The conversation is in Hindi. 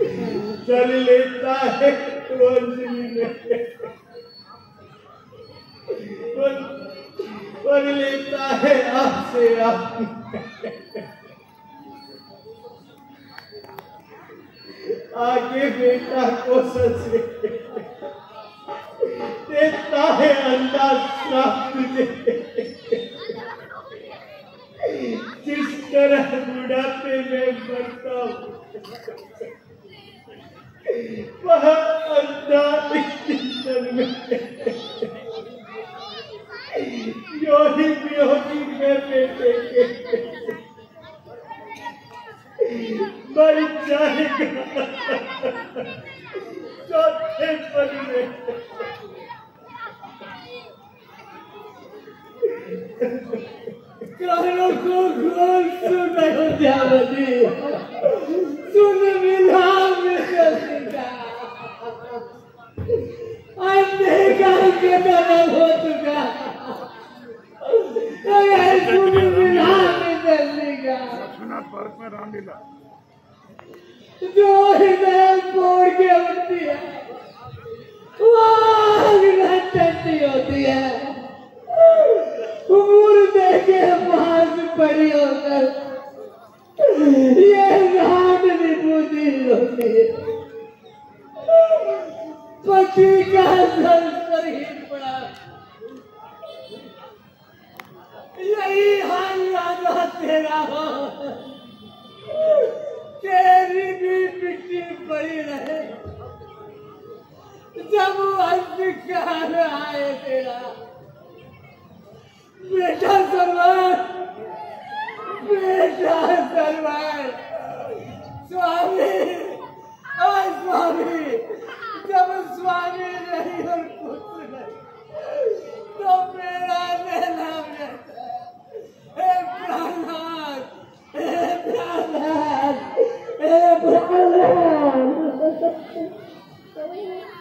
चल लेता है और, और लेता है आपसे आप। आगे बेटा को सचे देता है अंदाज श्राप तुझे जिस तरह बुढ़ापे में मरता हूँ। वह चिंतन में योगी योगी में बेटे के मर जाएगा चौथे पल में कानों को खोल सुन अयोध्यावती सुन विलाप का के हो चुका। में रामलीला जो हृदय फोड़ के उठती है वह ठंडी होती है। मुर्दे के पास पड़ी होकर ये घाट विभूति होती है। पति का संस्कार ही पड़ा। यही हाल राजा तेरा। हो तेरी भी मिट्टी पड़ी रहे। जब अंधकार आए तेरा। बेटा सरवार बेटा सरवार। स्वामी, ओ स्वामी स्वामी नहीं और पुत्र नहीं तो मेरा रहता हे प्रहलाद हे प्रहलाद हे प्रहलाद।